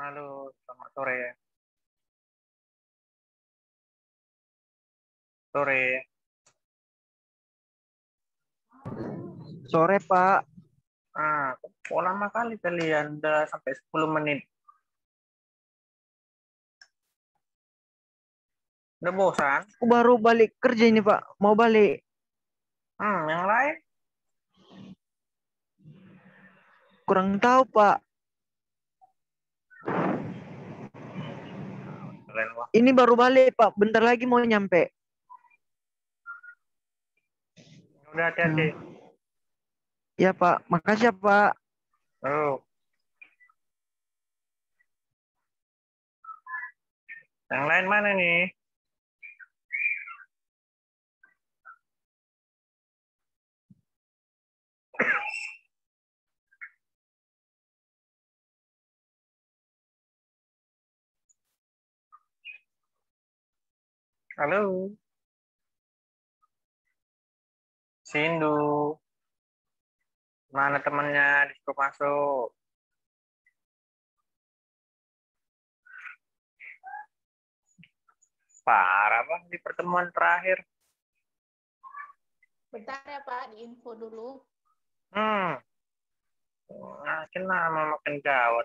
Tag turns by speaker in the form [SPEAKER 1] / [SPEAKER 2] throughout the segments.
[SPEAKER 1] Halo, selamat sore. Sore.
[SPEAKER 2] Sore, Pak.
[SPEAKER 1] Ah, kok lama kali kalian? Udah sampai 10 menit. Udah bosan?
[SPEAKER 2] Aku baru balik kerja ini, Pak. Mau balik.
[SPEAKER 1] Hmm, yang lain?
[SPEAKER 2] Kurang tahu, Pak.
[SPEAKER 1] Keren wah.
[SPEAKER 2] Ini baru balik, Pak. Bentar lagi mau nyampe.
[SPEAKER 1] Udah hati-hati.
[SPEAKER 2] Ya, Pak. Makasih ya, Pak.
[SPEAKER 1] Oh. Yang lain mana nih? Halo. Sindu. Mana temennya disuruh masuk? Parah Bang di pertemuan terakhir.
[SPEAKER 3] Bentar ya Pak, diinfo dulu.
[SPEAKER 1] Hmm. Makin lama makin gawat.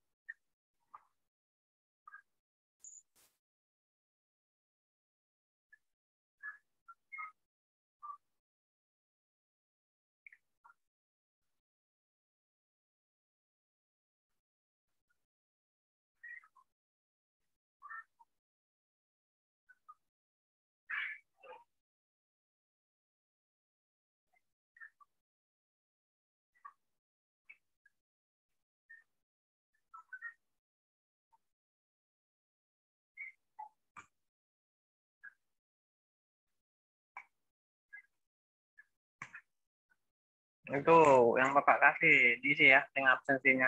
[SPEAKER 1] Itu yang Bapak kasih diisi ya dengan absensinya.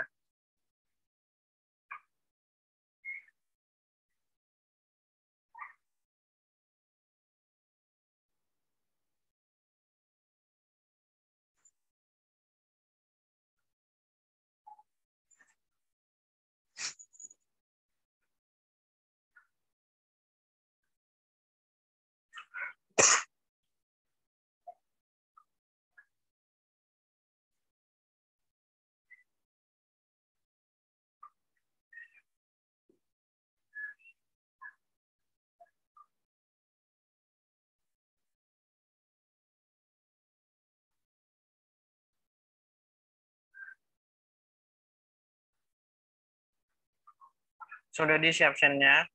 [SPEAKER 1] Sudah diisi absennya.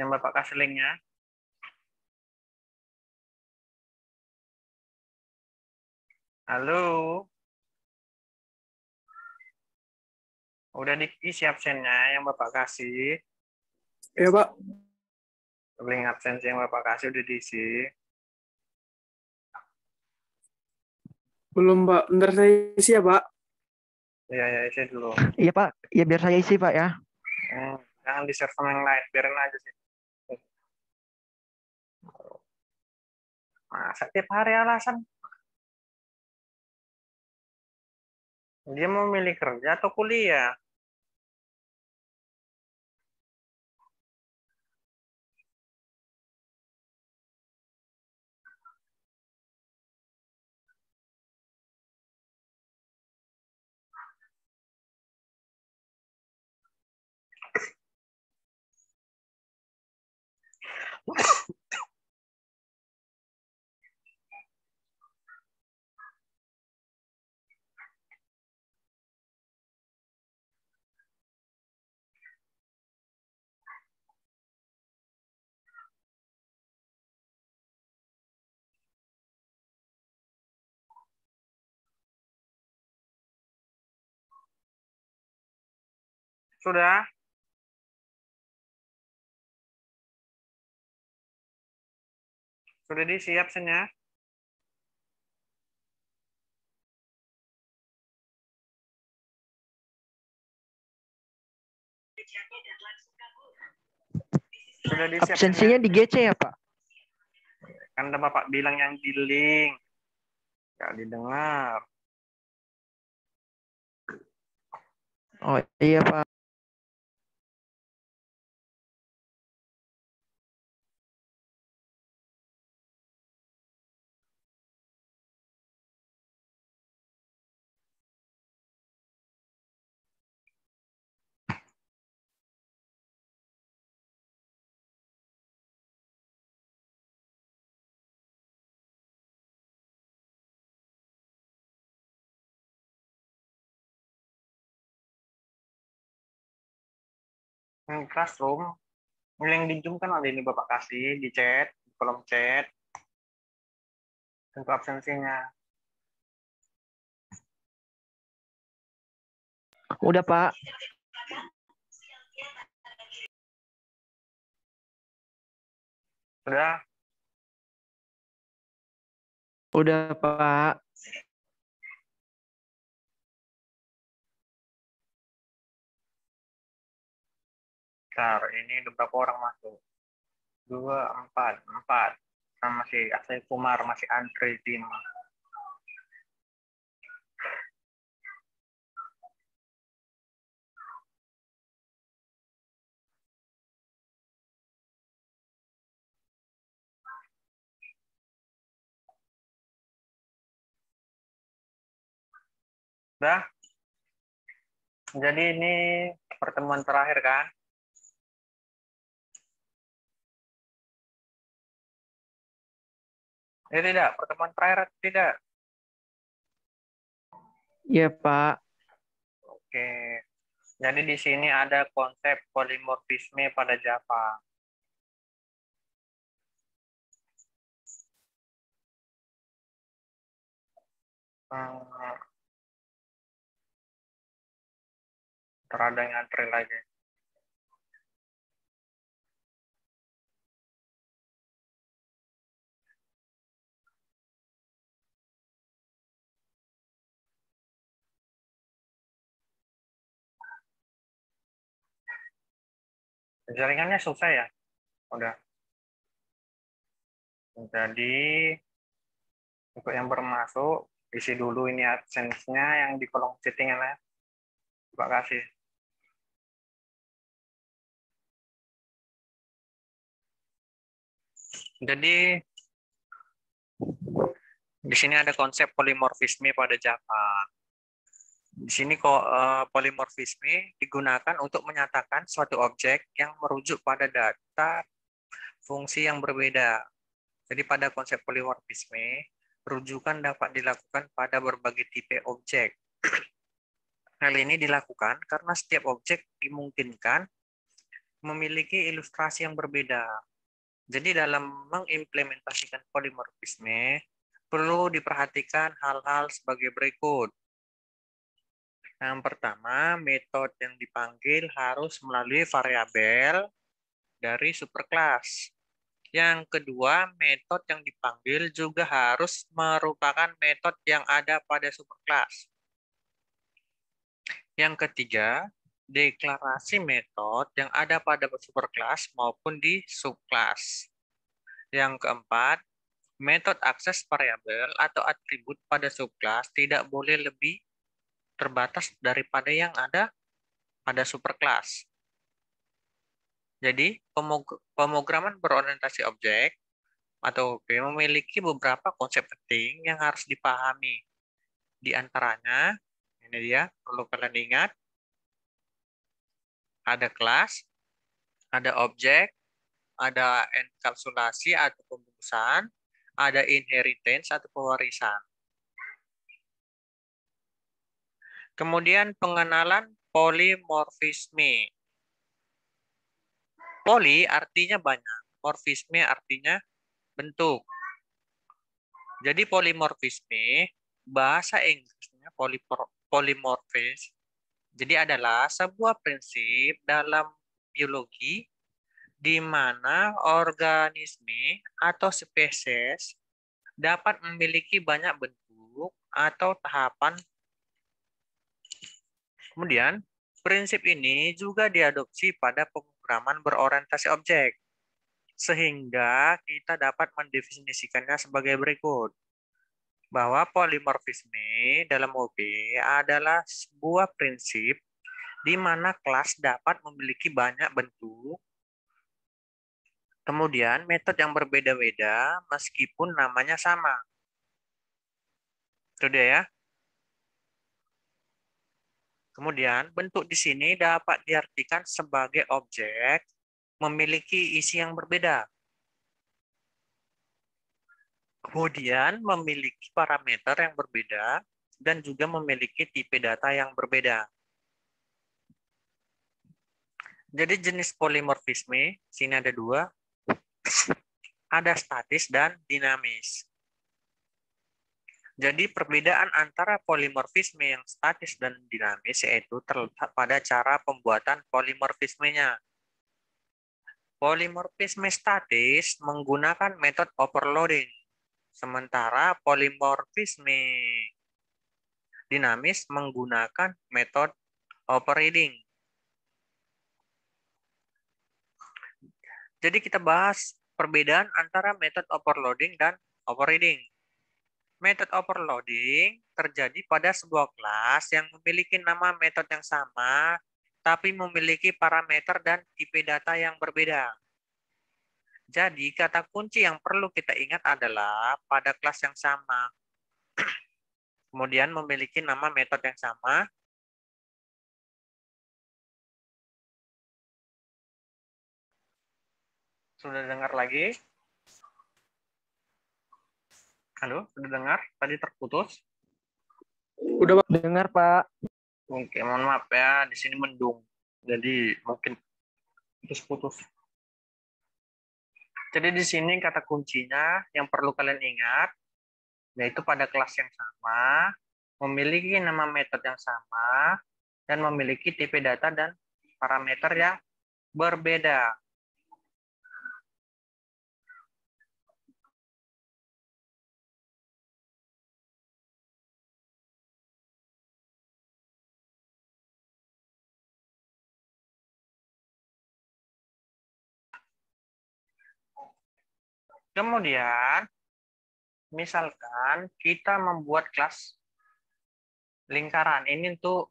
[SPEAKER 1] Yang Bapak kasih linknya. Halo. Udah diisi absennya yang Bapak kasih.
[SPEAKER 4] Ya Pak,
[SPEAKER 1] Link absensi yang Bapak kasih udah diisi.
[SPEAKER 4] belum Pak. Bentar saya isi ya Pak.
[SPEAKER 1] Iya, ya, isi dulu.
[SPEAKER 2] Iya, Pak. Ya biar saya isi, Pak ya.
[SPEAKER 1] Hmm, jangan di sama yang lain, biarin aja sih. Masa tiap hari alasan? Dia mau milih kerja atau kuliah? Sudah? Sudah disiap ya? Sudah disiap
[SPEAKER 2] Absensinya di GC ya, Pak?
[SPEAKER 1] Kan ada Bapak bilang yang di link. Gak didengar.
[SPEAKER 2] Oh, iya, Pak.
[SPEAKER 1] Yang classroom, yang di Zoom kan ada ini Bapak kasih di chat, di kolom chat. Tentu absensinya.
[SPEAKER 2] Udah, Pak.
[SPEAKER 1] Sudah?
[SPEAKER 2] Udah, Pak.
[SPEAKER 1] Bentar, ini ada berapa orang masuk? Dua, empat, empat. Sama si Aksay Kumar, masih antri. Udah? Jadi ini pertemuan terakhir kan? Ya tidak, pertemuan terakhir tidak.
[SPEAKER 2] Iya, Pak.
[SPEAKER 1] Oke. Jadi di sini ada konsep polimorfisme pada Java. Hmm. Terada yang antri lagi. Jaringannya susah ya? Udah. Jadi, untuk yang bermasuk, isi dulu ini absensinya yang di kolom chatting ya. Terima kasih. Jadi, di sini ada konsep polimorfisme pada Java. Di sini kok uh, polimorfisme digunakan untuk menyatakan suatu objek yang merujuk pada data fungsi yang berbeda. Jadi pada konsep polimorfisme, rujukan dapat dilakukan pada berbagai tipe objek. Hal ini dilakukan karena setiap objek dimungkinkan memiliki ilustrasi yang berbeda. Jadi dalam mengimplementasikan polimorfisme, perlu diperhatikan hal-hal sebagai berikut. Yang pertama, metode yang dipanggil harus melalui variabel dari superclass. Yang kedua, metode yang dipanggil juga harus merupakan metode yang ada pada superclass. Yang ketiga, deklarasi metode yang ada pada superclass maupun di subclass. Yang keempat, metode akses variabel atau atribut pada subclass tidak boleh lebih terbatas daripada yang ada pada superclass. Jadi, pemrograman berorientasi objek atau OOP memiliki beberapa konsep penting yang harus dipahami. Di antaranya, ini dia, perlu kalian ingat, ada kelas, ada objek, ada enkapsulasi atau pembungkusan, ada inheritance atau pewarisan. Kemudian pengenalan polimorfisme. Poli artinya banyak, morfisme artinya bentuk. Jadi polimorfisme, bahasa Inggrisnya polimorfis, Jadi adalah sebuah prinsip dalam biologi di mana organisme atau spesies dapat memiliki banyak bentuk atau tahapan. Kemudian, prinsip ini juga diadopsi pada pemrograman berorientasi objek, sehingga kita dapat mendefinisikannya sebagai berikut bahwa polimorfisme dalam OB adalah sebuah prinsip di mana kelas dapat memiliki banyak bentuk, kemudian metode yang berbeda-beda meskipun namanya sama. Itu dia ya. Kemudian bentuk di sini dapat diartikan sebagai objek memiliki isi yang berbeda. Kemudian memiliki parameter yang berbeda dan juga memiliki tipe data yang berbeda. Jadi jenis polimorfisme, sini ada dua. Ada statis dan dinamis. Jadi perbedaan antara polimorfisme yang statis dan dinamis yaitu terletak pada cara pembuatan polimorfismenya. Polimorfisme statis menggunakan metode overloading Sementara polimorfisme dinamis menggunakan metode overriding. Jadi kita bahas perbedaan antara metode overloading dan overriding. Metode overloading terjadi pada sebuah kelas yang memiliki nama metode yang sama, tapi memiliki parameter dan tipe data yang berbeda. Jadi kata kunci yang perlu kita ingat adalah pada kelas yang sama. Kemudian memiliki nama metode yang sama. Sudah dengar lagi? Halo, sudah dengar? Tadi terputus?
[SPEAKER 4] Udah.
[SPEAKER 2] Dengar, Pak.
[SPEAKER 1] Oke, mohon maaf ya, di sini mendung. Jadi mungkin putus-putus. Jadi di sini kata kuncinya yang perlu kalian ingat, yaitu pada kelas yang sama, memiliki nama metode yang sama, dan memiliki tipe data dan parameter yang berbeda. Kemudian, misalkan kita membuat kelas lingkaran. Ini untuk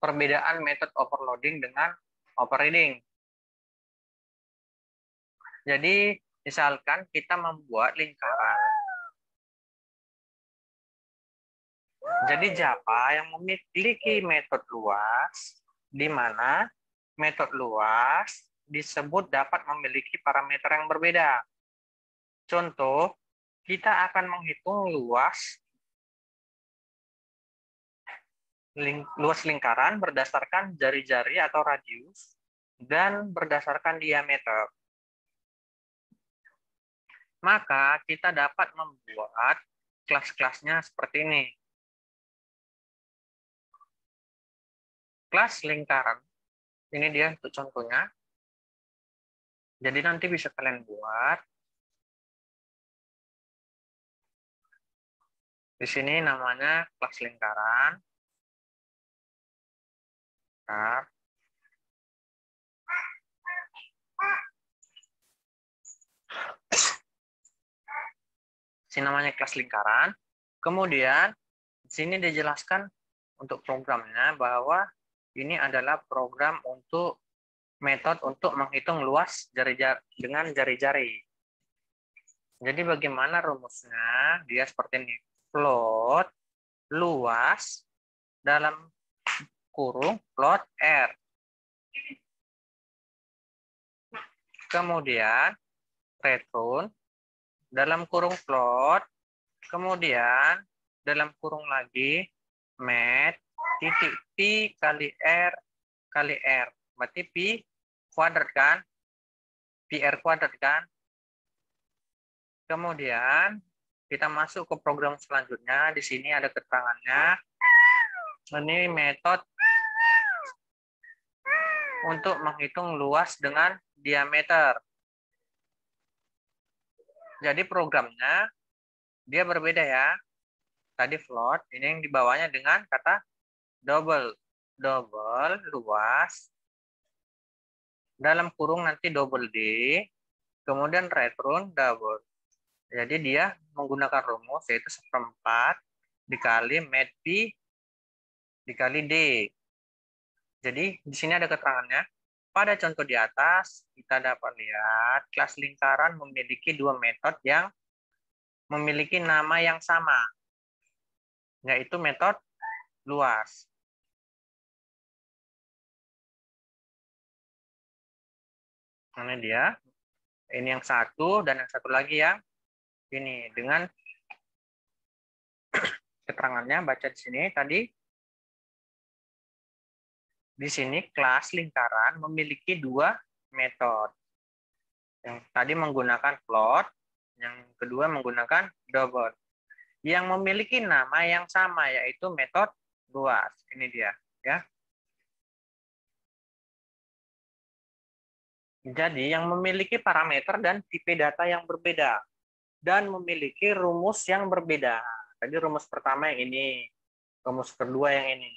[SPEAKER 1] perbedaan metode overloading dengan overriding. Jadi, misalkan kita membuat lingkaran. Jadi Java yang memiliki metode luas, di mana metode luas disebut dapat memiliki parameter yang berbeda. Contoh, kita akan menghitung luas ling, luas lingkaran berdasarkan jari-jari atau radius dan berdasarkan diameter. Maka kita dapat membuat kelas-kelasnya seperti ini. Kelas lingkaran, ini dia untuk contohnya. Jadi nanti bisa kalian buat Di sini namanya kelas lingkaran. Nah. Sini namanya kelas lingkaran. Kemudian di sini dijelaskan untuk programnya bahwa ini adalah program untuk metode untuk menghitung luas jari-jari dengan jari-jari. Jadi bagaimana rumusnya? Dia seperti ini plot luas dalam kurung plot R. Kemudian return dalam kurung plot, kemudian dalam kurung lagi mat titik P kali R kali R. Berarti P kuadrat kan? PR kuadrat kan? Kemudian kita masuk ke program selanjutnya. Di sini ada keterangannya. Ini metode untuk menghitung luas dengan diameter. Jadi programnya dia berbeda ya. Tadi float, ini yang dibawanya dengan kata double. Double luas dalam kurung nanti double D, kemudian return double. Jadi dia menggunakan rumus yaitu seperempat dikali med P dikali D. Jadi di sini ada keterangannya. Pada contoh di atas, kita dapat lihat kelas lingkaran memiliki dua metode yang memiliki nama yang sama, yaitu metode luas. Ini dia. Ini yang satu dan yang satu lagi yang ini dengan keterangannya baca di sini tadi di sini kelas lingkaran memiliki dua metode. Yang tadi menggunakan float, yang kedua menggunakan double. Yang memiliki nama yang sama yaitu metode luas. Ini dia, ya. Jadi yang memiliki parameter dan tipe data yang berbeda dan memiliki rumus yang berbeda. Tadi rumus pertama yang ini, rumus kedua yang ini.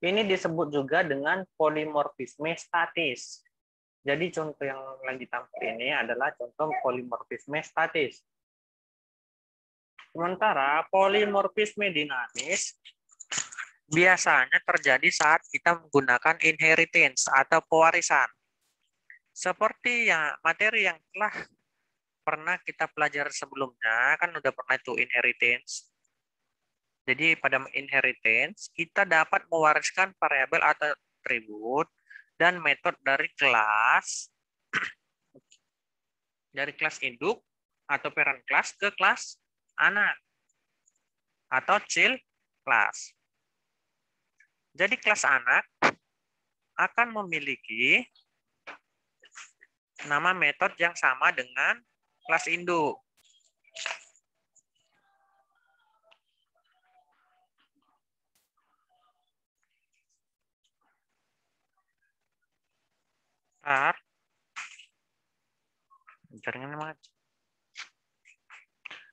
[SPEAKER 1] Ini disebut juga dengan polimorfisme statis. Jadi contoh yang lagi tampil ini adalah contoh polimorfisme statis. Sementara polimorfisme dinamis biasanya terjadi saat kita menggunakan inheritance atau pewarisan. Seperti yang materi yang telah pernah kita pelajari sebelumnya, kan udah pernah itu inheritance. Jadi pada inheritance, kita dapat mewariskan variabel atau atribut dan metode dari kelas dari kelas induk atau parent class ke kelas anak atau child class. Jadi kelas anak akan memiliki nama metode yang sama dengan kelas induk.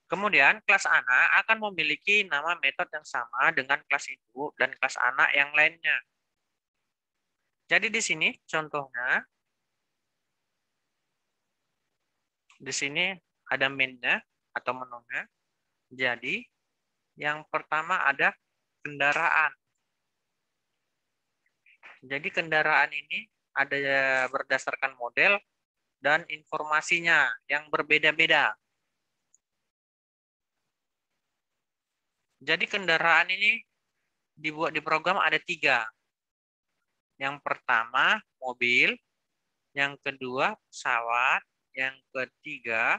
[SPEAKER 1] Kemudian kelas anak akan memiliki nama metode yang sama dengan kelas ibu dan kelas anak yang lainnya. Jadi di sini contohnya, di sini ada mainnya atau menunya. Jadi yang pertama ada kendaraan. Jadi kendaraan ini ada berdasarkan model dan informasinya yang berbeda-beda. Jadi kendaraan ini dibuat di program ada tiga. Yang pertama mobil, yang kedua pesawat, yang ketiga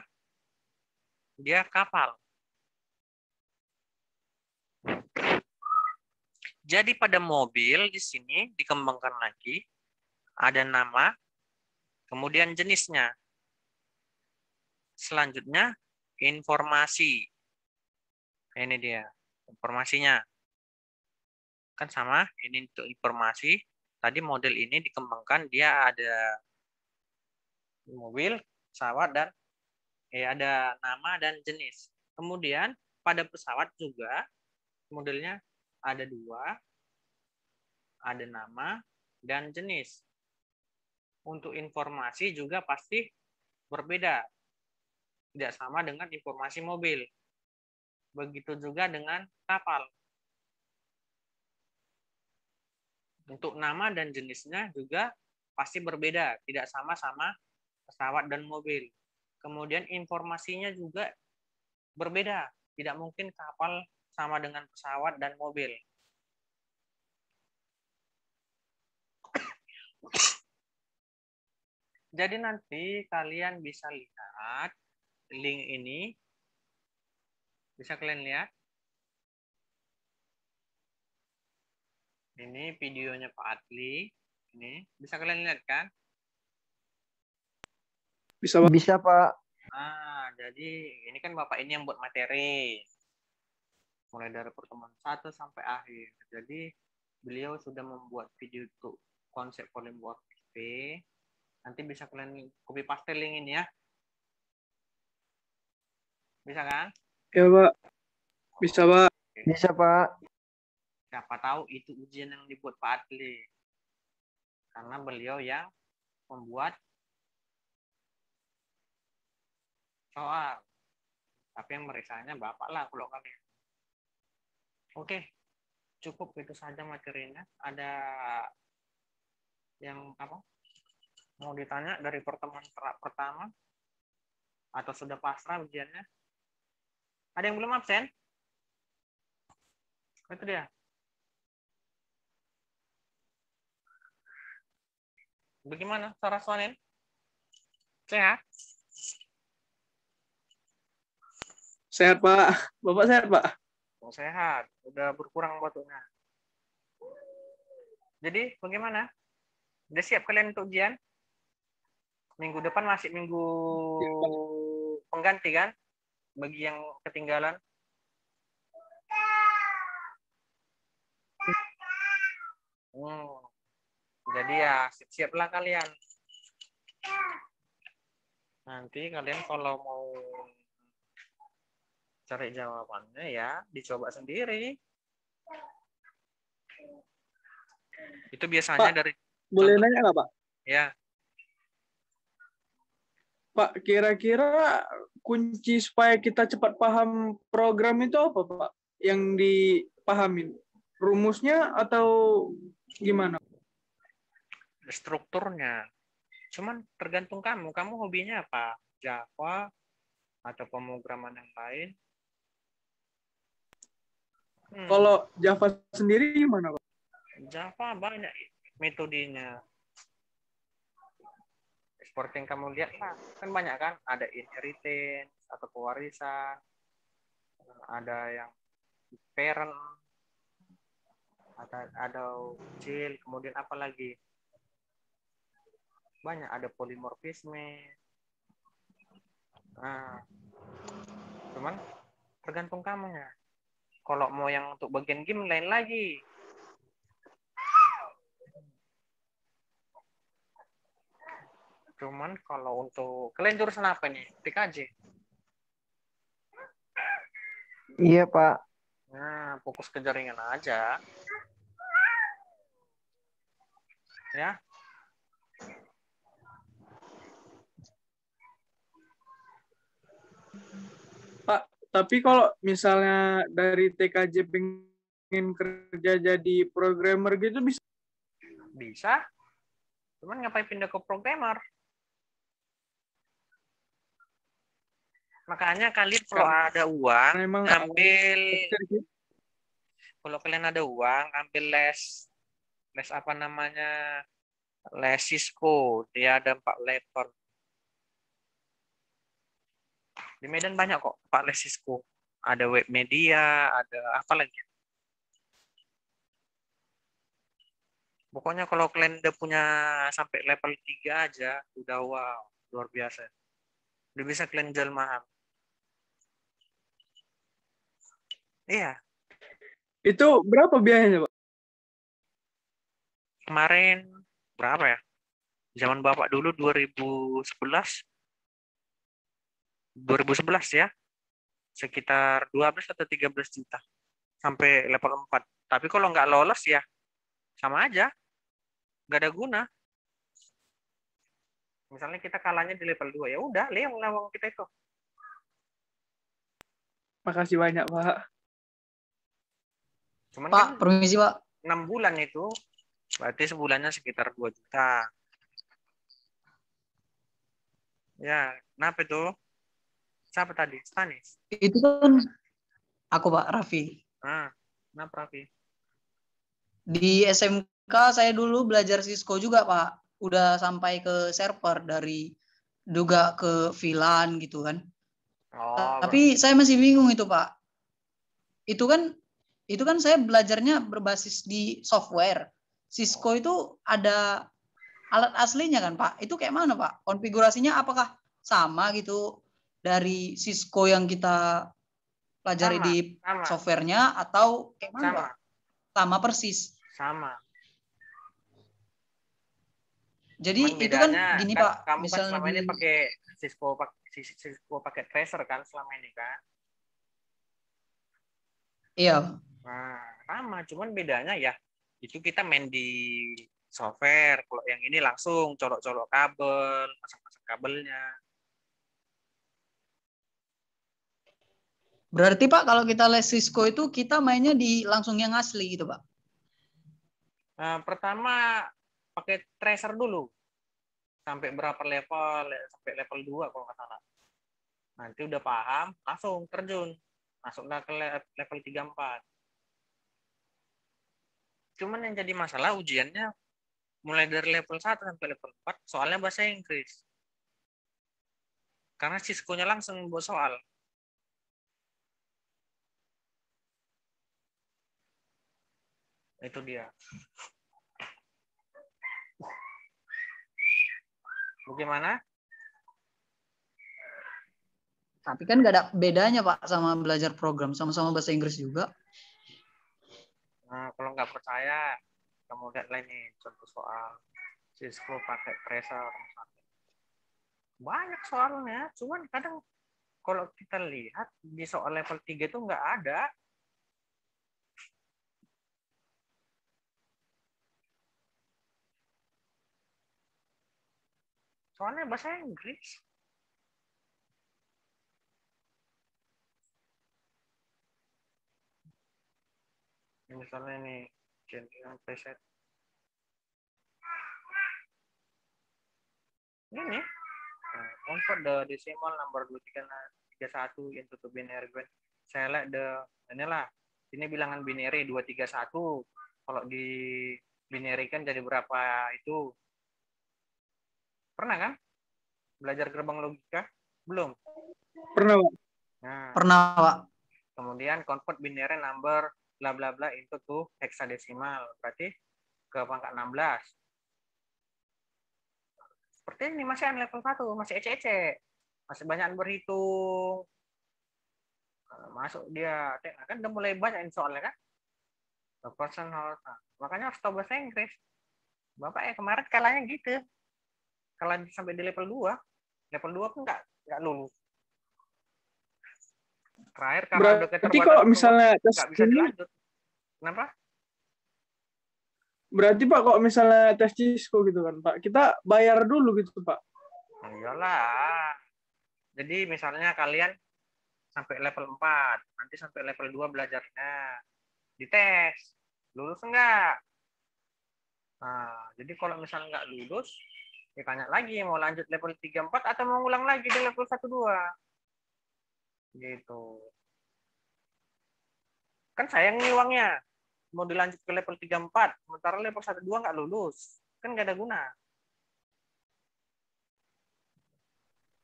[SPEAKER 1] dia kapal. Jadi pada mobil di sini dikembangkan lagi ada nama, kemudian jenisnya. Selanjutnya informasi. Ini dia informasinya. Kan sama, ini untuk informasi. Tadi model ini dikembangkan, dia ada mobil, pesawat, dan eh, ada nama dan jenis. Kemudian pada pesawat juga modelnya ada dua, ada nama dan jenis. Untuk informasi juga pasti berbeda. Tidak sama dengan informasi mobil. Begitu juga dengan kapal. Untuk nama dan jenisnya juga pasti berbeda, tidak sama-sama pesawat dan mobil. Kemudian informasinya juga berbeda, tidak mungkin kapal sama dengan pesawat dan mobil. Jadi nanti kalian bisa lihat link ini bisa kalian lihat? Ini videonya Pak Adli. Ini bisa kalian lihat kan?
[SPEAKER 4] Bisa, Pak.
[SPEAKER 2] Bisa, Pak.
[SPEAKER 1] Ah, jadi ini kan Bapak ini yang buat materi. Mulai dari pertemuan satu sampai akhir. Jadi beliau sudah membuat video itu konsep polymorphism P. Nanti bisa kalian copy paste link ini ya. Bisa kan?
[SPEAKER 4] Ya, Pak. Bisa, Pak.
[SPEAKER 2] Bisa, Pak.
[SPEAKER 1] Siapa tahu itu ujian yang dibuat Pak Adli. Karena beliau yang membuat soal. Tapi yang meriksanya Bapak lah kalau kalian. Oke, cukup itu saja materinya. Ada yang apa? Mau ditanya dari pertemuan pertama? Atau sudah pasrah ujiannya? Ada yang belum absen? Itu dia. Bagaimana Saraswanin? Sehat?
[SPEAKER 4] Sehat, Pak. Bapak sehat, Pak.
[SPEAKER 1] Oh, sehat. Udah berkurang batuknya. Jadi bagaimana? Udah siap kalian untuk ujian? Minggu depan masih minggu pengganti kan? Bagi yang ketinggalan. Hmm. Jadi ya siap-siaplah kalian. Nanti kalian kalau mau cari jawabannya ya dicoba sendiri. Itu biasanya
[SPEAKER 4] Pak.
[SPEAKER 1] dari
[SPEAKER 4] Boleh
[SPEAKER 1] Contoh.
[SPEAKER 4] nanya nggak, Pak?
[SPEAKER 1] ya
[SPEAKER 4] Pak, kira-kira kunci supaya kita cepat paham program itu apa, Pak? Yang dipahamin? Rumusnya atau gimana?
[SPEAKER 1] strukturnya. Cuman tergantung kamu. Kamu hobinya apa? Java atau pemrograman yang lain? Hmm,
[SPEAKER 4] Kalau Java sendiri gimana, Pak?
[SPEAKER 1] Java banyak metodenya. Seperti yang kamu lihat lah, kan banyak kan? Ada inheritance atau pewarisan, ada yang parent, ada ada child, kemudian apa lagi? Banyak ada polimorfisme. Nah, cuman tergantung kamu ya. Kalau mau yang untuk bagian game lain lagi. Cuman kalau untuk kalian jurusan apa nih? TKJ.
[SPEAKER 2] Iya, Pak.
[SPEAKER 1] Nah, fokus ke jaringan aja. Ya.
[SPEAKER 4] Tapi kalau misalnya dari TKJ pengen kerja jadi programmer gitu bisa
[SPEAKER 1] Bisa. Cuman ngapain pindah ke programmer? Makanya kalian kalau ada uang,
[SPEAKER 4] memang
[SPEAKER 1] ambil kalau kalian ada uang, ambil les les apa namanya? Les Cisco. Dia ada empat level. Di Medan banyak kok Pak les Cisco. Ada web media, ada apa lagi? Pokoknya kalau kalian udah punya sampai level 3 aja, udah wow, luar biasa. Udah bisa kalian jual mahal. Iya,
[SPEAKER 4] itu berapa biayanya, Pak?
[SPEAKER 1] kemarin berapa ya? Zaman Bapak dulu 2011 2011 ya. Sekitar 12 atau 13 juta sampai level 4. Tapi kalau nggak lolos ya sama aja. Nggak ada guna. Misalnya kita kalahnya di level 2 ya udah, leong lawang kita itu.
[SPEAKER 4] Makasih banyak, Pak.
[SPEAKER 1] Cuman
[SPEAKER 5] Pak,
[SPEAKER 1] kan
[SPEAKER 5] permisi Pak.
[SPEAKER 1] 6 bulan itu berarti sebulannya sekitar 2 juta. Ya, kenapa itu? Siapa tadi? Stanis.
[SPEAKER 5] Itu kan aku Pak Raffi.
[SPEAKER 1] Ah, kenapa Raffi?
[SPEAKER 5] Di SMK saya dulu belajar Cisco juga Pak. Udah sampai ke server dari juga ke VLAN gitu kan.
[SPEAKER 1] Oh,
[SPEAKER 5] Tapi saya masih bingung itu Pak. Itu kan itu kan saya belajarnya berbasis di software. Cisco itu ada alat aslinya kan Pak. Itu kayak mana Pak? Konfigurasinya apakah sama gitu dari Cisco yang kita pelajari
[SPEAKER 1] Sama,
[SPEAKER 5] di
[SPEAKER 1] sama,
[SPEAKER 5] softwarenya atau kayak mana
[SPEAKER 1] sama,
[SPEAKER 5] Pak? Sama persis.
[SPEAKER 1] sama.
[SPEAKER 5] Jadi
[SPEAKER 1] Cuman
[SPEAKER 5] itu kan gini
[SPEAKER 1] kan
[SPEAKER 5] Pak,
[SPEAKER 1] kamu kan
[SPEAKER 5] misalnya
[SPEAKER 1] selama ini pakai Cisco pak Cis- Cisco pakai tracer kan selama ini kan?
[SPEAKER 5] Iya,
[SPEAKER 1] nah sama. Cuman bedanya ya itu kita main di software. Kalau yang ini langsung colok-colok kabel pasang-pasang kabelnya
[SPEAKER 5] berarti Pak kalau kita les Cisco itu kita mainnya di langsung yang asli gitu Pak.
[SPEAKER 1] Nah, pertama pakai tracer dulu. Sampai berapa level? Sampai level 2 kalau nggak salah. Nanti udah paham, langsung terjun. Masuklah ke le- level 3 4. Cuman yang jadi masalah ujiannya mulai dari level 1 sampai level 4 soalnya bahasa Inggris. Karena Cisco-nya langsung buat soal. Itu dia. Bagaimana?
[SPEAKER 5] Tapi kan nggak ada bedanya Pak sama belajar program, sama-sama bahasa Inggris juga.
[SPEAKER 1] Nah, kalau nggak percaya, kamu lihat lah ini contoh soal Cisco pakai tracer. Banyak soalnya, cuman kadang kalau kita lihat di soal level 3 itu nggak ada. Soalnya bahasa Inggris. Misalnya nih, yang preset. Ini, convert the decimal number 2331 into to binary grid. Select the, inilah, ini bilangan binary 231. Kalau di binary kan jadi berapa itu? Pernah kan? Belajar gerbang logika? Belum.
[SPEAKER 4] Pernah, Pak.
[SPEAKER 1] Nah,
[SPEAKER 5] Pernah Pak.
[SPEAKER 1] kemudian convert binary number bla bla bla into to hexadesimal. Berarti ke pangkat 16. Seperti ini masih level 1, masih ece-ece. Masih banyak berhitung. Masuk dia, kan udah mulai banyak ini soalnya kan. The personal. Nah, makanya harus tahu bahasa Inggris. Bapak ya kemarin kalahnya gitu. Kalah sampai di level 2. Level 2 pun nggak nggak lulus. Terakhir udah
[SPEAKER 4] Berarti
[SPEAKER 1] keterbatasan
[SPEAKER 4] kalau misalnya tes
[SPEAKER 1] bisa
[SPEAKER 4] ini,
[SPEAKER 1] dilanjut. Kenapa?
[SPEAKER 4] berarti Pak kalau misalnya tes Cisco gitu kan Pak, kita bayar dulu gitu Pak.
[SPEAKER 1] Nah, iyalah. Jadi misalnya kalian sampai level 4, nanti sampai level 2 belajarnya. Dites. Lulus enggak? Nah, jadi kalau misalnya nggak lulus, ya tanya lagi mau lanjut level 3 4 atau mau ngulang lagi di level 1 2. Gitu. Kan sayang nih uangnya. Mau dilanjut ke level 3 4, sementara level 1 2 nggak lulus. Kan nggak ada guna.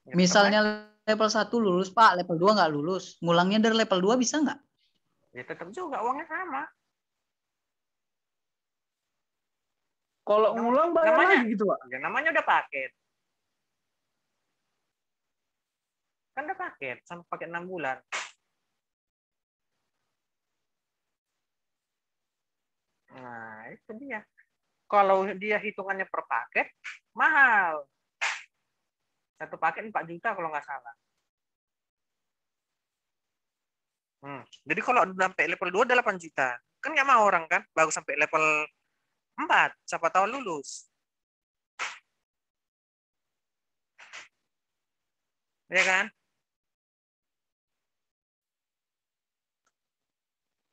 [SPEAKER 1] Tetap
[SPEAKER 5] Misalnya level 1 lulus Pak, level 2 nggak lulus. Ngulangnya dari level 2 bisa nggak?
[SPEAKER 1] ya tetap juga uangnya sama.
[SPEAKER 4] Kalau ngulang bayar
[SPEAKER 1] namanya-
[SPEAKER 4] lagi gitu Pak.
[SPEAKER 1] Ya namanya udah paket. Kan udah paket sampai paket 6 bulan. Nah, itu dia. Kalau dia hitungannya per paket, mahal. Satu paket 4 juta kalau nggak salah. Hmm. Jadi kalau udah sampai level 2 udah 8 juta. Kan nggak mau orang kan, baru sampai level 4, siapa tahu lulus. Ya kan?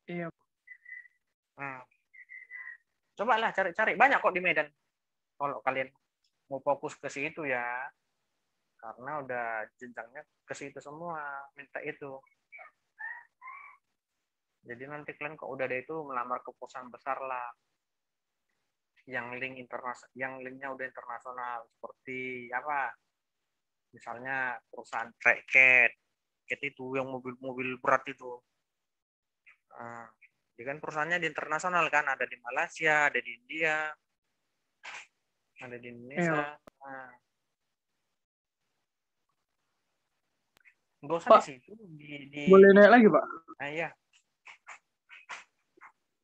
[SPEAKER 4] Iya.
[SPEAKER 1] Hmm. Cobalah cari-cari banyak kok di Medan. Kalau kalian mau fokus ke situ ya. Karena udah jenjangnya ke situ semua, minta itu. Jadi nanti kalian kok udah ada itu melamar ke perusahaan besar lah. Yang link internasional, yang linknya udah internasional seperti apa? Misalnya perusahaan Tracket, Cat itu yang mobil-mobil berat itu. Nah, Ya kan perusahaannya di internasional kan, ada di Malaysia, ada di India, ada di Indonesia. Nah. Usah
[SPEAKER 4] Pak,
[SPEAKER 1] di situ, di, di
[SPEAKER 4] Boleh naik lagi Pak.
[SPEAKER 1] Nah, iya.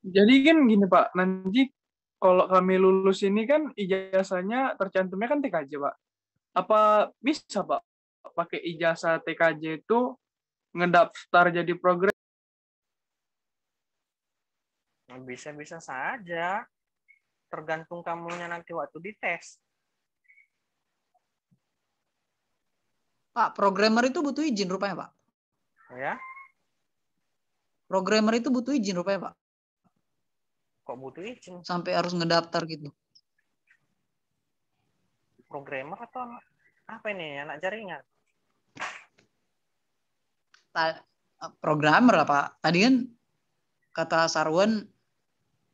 [SPEAKER 4] Jadi kan gini Pak, nanti kalau kami lulus ini kan ijazahnya tercantumnya kan TKJ, Pak. Apa bisa, Pak, pakai ijazah TKJ itu ngedaftar jadi program?
[SPEAKER 1] Nah, Bisa-bisa saja. Tergantung kamunya nanti waktu dites.
[SPEAKER 5] Pak, programmer itu butuh izin rupanya, Pak.
[SPEAKER 1] Ya,
[SPEAKER 5] Programmer itu butuh izin rupanya, Pak.
[SPEAKER 1] Kok butuh izin?
[SPEAKER 5] Sampai harus ngedaftar gitu.
[SPEAKER 1] Programmer atau anak- apa ini? Anak jaringan?
[SPEAKER 5] Ta- programmer lah, Pak. Tadi kan kata Sarwan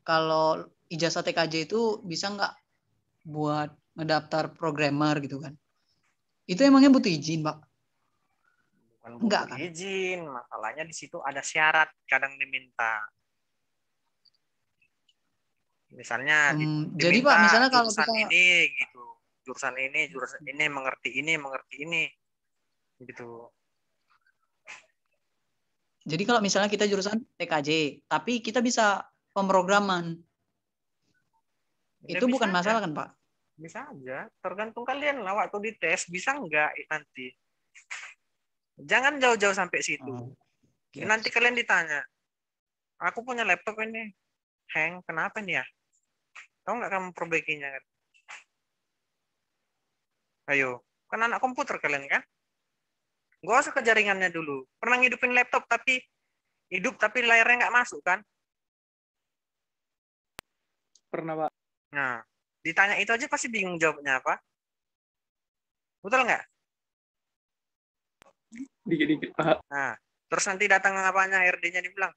[SPEAKER 5] kalau ijazah TKJ itu bisa nggak buat ngedaftar programmer gitu kan. Itu emangnya butuh izin, Pak?
[SPEAKER 1] Bukan
[SPEAKER 5] Enggak,
[SPEAKER 1] butuh
[SPEAKER 5] kan?
[SPEAKER 1] izin. Masalahnya di situ ada syarat kadang diminta. Misalnya
[SPEAKER 5] Hmm, jadi Pak, misalnya kalau
[SPEAKER 1] jurusan
[SPEAKER 5] kita
[SPEAKER 1] ini gitu, jurusan ini, jurusan ini mengerti ini, mengerti ini, gitu.
[SPEAKER 5] jadi kalau misalnya kita jurusan TKJ, tapi kita bisa pemrograman.
[SPEAKER 1] Ya,
[SPEAKER 5] Itu bukan
[SPEAKER 1] aja.
[SPEAKER 5] masalah kan, Pak?
[SPEAKER 1] Bisa aja, tergantung kalian lah waktu dites bisa nggak nanti. Jangan jauh-jauh sampai situ.
[SPEAKER 5] Oh,
[SPEAKER 1] Nanti kalian ditanya, aku punya laptop ini, hang, kenapa nih ya? Tahu nggak kamu perbaikinya? Ayo, kan anak komputer kalian kan? Gak usah ke jaringannya dulu. Pernah ngidupin laptop tapi hidup tapi layarnya nggak masuk kan?
[SPEAKER 4] Pernah, Pak.
[SPEAKER 1] Nah, ditanya itu aja pasti bingung jawabnya apa. Betul nggak?
[SPEAKER 4] Dikit-dikit, Pak.
[SPEAKER 1] Nah, terus nanti datang apanya RD-nya dibilang,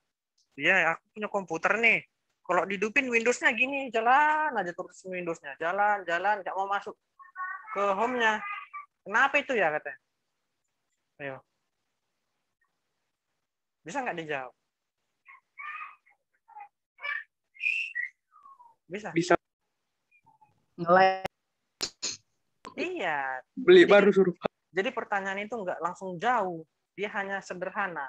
[SPEAKER 1] iya aku punya komputer nih. Kalau didupin Windows-nya gini, jalan aja terus Windows-nya. Jalan, jalan, nggak mau masuk ke home-nya. Kenapa itu ya katanya? Ayo. Bisa nggak dijawab? Bisa.
[SPEAKER 4] Bisa
[SPEAKER 5] Nge-lag.
[SPEAKER 1] Iya.
[SPEAKER 4] beli
[SPEAKER 1] Jadi-
[SPEAKER 4] baru suruh.
[SPEAKER 1] Jadi pertanyaan itu nggak langsung jauh. Dia hanya sederhana.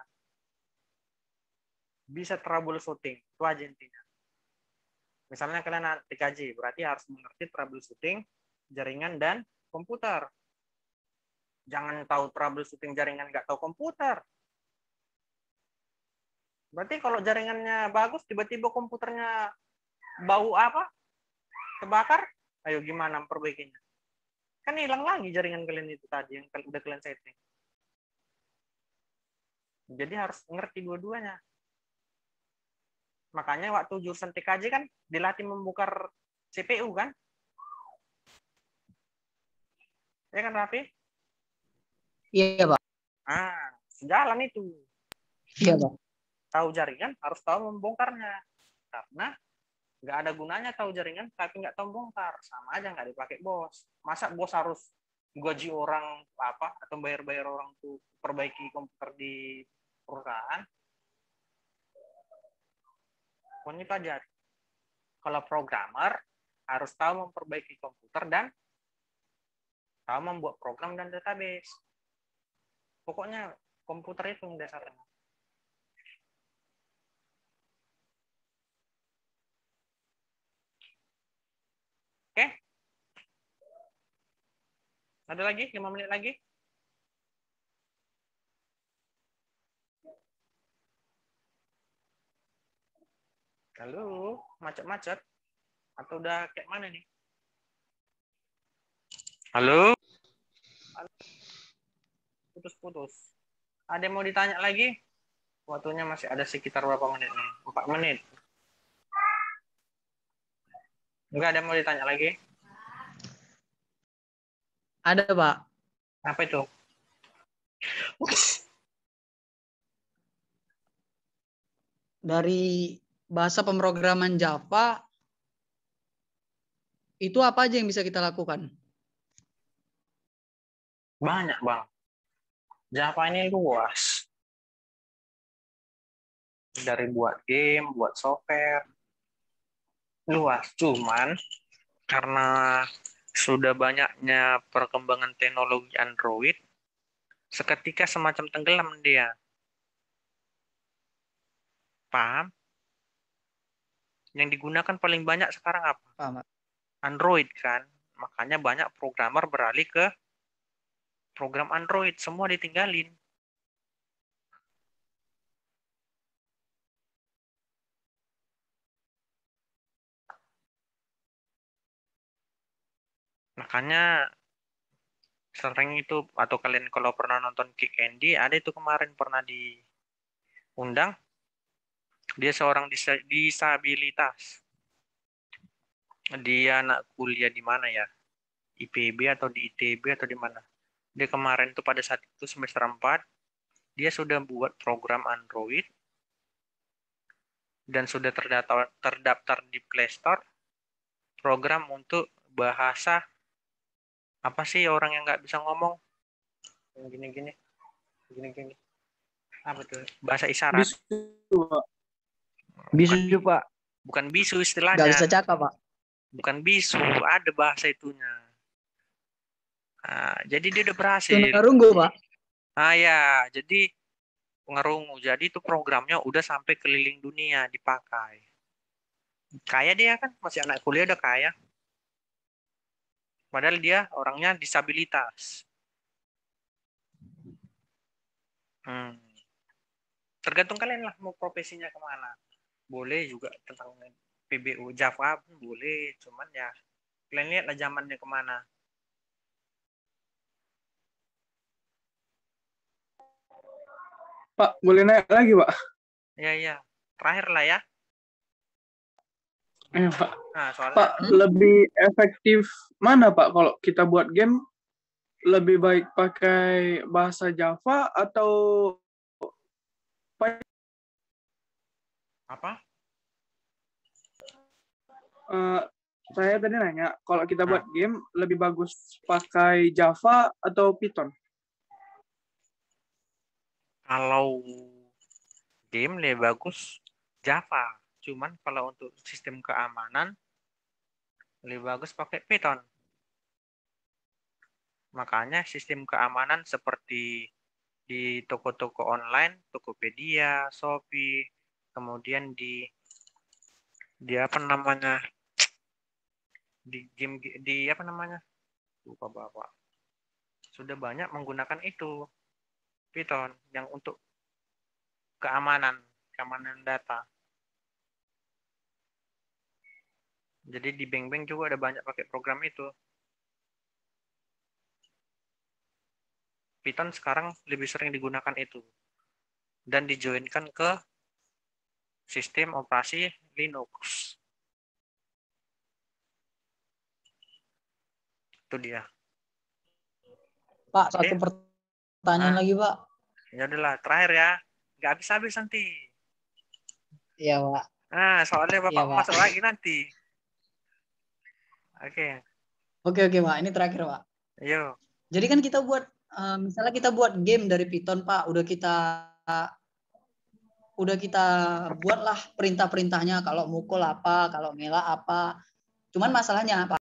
[SPEAKER 1] Bisa troubleshooting. Itu aja intinya. Misalnya kalian TKJ, berarti harus mengerti troubleshooting jaringan dan komputer. Jangan tahu troubleshooting jaringan nggak tahu komputer. Berarti kalau jaringannya bagus, tiba-tiba komputernya bau apa? Terbakar? Ayo gimana memperbaikinya? Kan hilang lagi jaringan kalian itu tadi yang udah kalian setting. Jadi harus ngerti dua-duanya. Makanya waktu jurusan TKJ kan dilatih membongkar CPU kan? Ya kan Raffi?
[SPEAKER 5] Iya, Pak.
[SPEAKER 1] Ah, sejalan itu.
[SPEAKER 5] Iya, Pak.
[SPEAKER 1] Tahu jaringan harus tahu membongkarnya. Karena nggak ada gunanya tahu jaringan tapi nggak tahu bongkar. Sama aja nggak dipakai bos. Masa bos harus gaji orang apa atau bayar-bayar orang tuh perbaiki komputer di perusahaan? Pokoknya pelajari. Kalau programmer harus tahu memperbaiki komputer dan tahu membuat program dan database. Pokoknya komputer itu dasarnya. Oke? Ada lagi? 5 menit lagi? Halo, macet-macet? Atau udah kayak mana nih? Halo? Putus-putus. Ada yang mau ditanya lagi? Waktunya masih ada sekitar berapa menit nih? 4 menit. Enggak ada yang mau ditanya lagi?
[SPEAKER 5] Ada, Pak.
[SPEAKER 1] Apa itu?
[SPEAKER 5] Dari bahasa pemrograman Java, itu apa aja yang bisa kita lakukan?
[SPEAKER 1] Banyak, Bang. Java ini luas. Dari buat game, buat software. Luas. Cuman karena sudah banyaknya perkembangan teknologi Android, seketika semacam tenggelam dia. Paham? Yang digunakan paling banyak sekarang apa? Android kan. Makanya banyak programmer beralih ke program Android. Semua ditinggalin. Makanya sering itu atau kalian kalau pernah nonton Kick Andy ada itu kemarin pernah diundang dia seorang disa- disabilitas. Dia anak kuliah di mana ya? IPB atau di ITB atau di mana? Dia kemarin tuh pada saat itu semester 4 dia sudah buat program Android dan sudah terdaftar terdaftar di Play Store. Program untuk bahasa apa sih orang yang nggak bisa ngomong? Gini-gini gini-gini. Apa tuh? Bahasa isyarat.
[SPEAKER 4] Bisu Pak.
[SPEAKER 1] bukan bisu
[SPEAKER 5] Nggak
[SPEAKER 1] istilahnya
[SPEAKER 5] bisa cakap, Pak.
[SPEAKER 1] bukan bisu ada bahasa itunya Nah, jadi dia udah berhasil
[SPEAKER 5] Tunarunggu, Pak.
[SPEAKER 1] ah ya jadi ngerungu jadi itu programnya udah sampai keliling dunia dipakai kaya dia kan masih anak kuliah udah kaya padahal dia orangnya disabilitas hmm. tergantung kalian lah mau profesinya ke mana boleh juga tentang PBU Java pun boleh cuman ya kalian lihatlah zamannya ke mana
[SPEAKER 4] Pak, boleh naik lagi, Pak?
[SPEAKER 1] ya ya terakhir lah ya
[SPEAKER 4] Eh, Pak.
[SPEAKER 1] nah soalnya
[SPEAKER 4] Pak, lebih efektif mana, Pak, kalau kita buat game? Lebih baik pakai bahasa Java atau
[SPEAKER 1] apa
[SPEAKER 4] eh, saya tadi nanya, kalau kita buat game lebih bagus pakai Java atau Python?
[SPEAKER 1] Kalau game lebih bagus Java. Cuman kalau untuk sistem keamanan lebih bagus pakai Python. Makanya sistem keamanan seperti di toko-toko online, Tokopedia, Shopee, kemudian di di apa namanya di game di apa namanya lupa bapak sudah banyak menggunakan itu Python yang untuk keamanan, keamanan data. Jadi di bank-bank juga ada banyak pakai program itu. Python sekarang lebih sering digunakan itu. Dan dijoinkan ke sistem operasi Linux. Itu dia.
[SPEAKER 5] Pak, satu pertanyaan
[SPEAKER 1] Ah.
[SPEAKER 5] lagi, Pak.
[SPEAKER 1] Ya udahlah, terakhir ya. Nggak habis-habis nanti.
[SPEAKER 5] Iya, Pak.
[SPEAKER 1] Nah, soalnya Bapak
[SPEAKER 5] Pak.
[SPEAKER 1] masuk lagi nanti. Oke,
[SPEAKER 5] Oke, oke, Pak. Ini terakhir, Pak.
[SPEAKER 1] ayo.
[SPEAKER 5] Jadi kan kita buat eh, misalnya kita buat game dari Python, Pak, udah kita udah kita buatlah perintah-perintahnya kalau mukul apa, kalau ngelak apa. Cuman masalahnya Pak